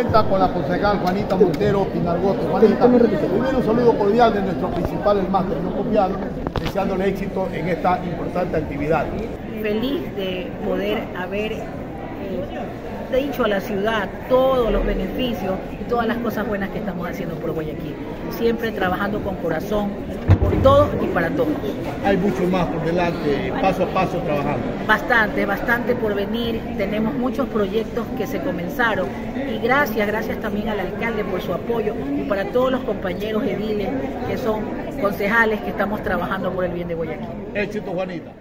Con la concejal Juanita Montero Pinargote. Juanita, primero un saludo cordial de nuestro principal, el máster no copiado, deseándole éxito en esta importante actividad. Feliz de poder haber eh, dicho a la ciudad todos los beneficios y todas las cosas buenas que estamos haciendo por Guayaquil. Siempre trabajando con corazón, por todos y para todos. Hay mucho más por delante, paso a paso trabajando. Bastante, bastante por venir. Tenemos muchos proyectos que se comenzaron y gracias, gracias también al alcalde por su apoyo y para todos los compañeros ediles que son concejales que estamos trabajando por el bien de Guayaquil. Éxito, Juanita.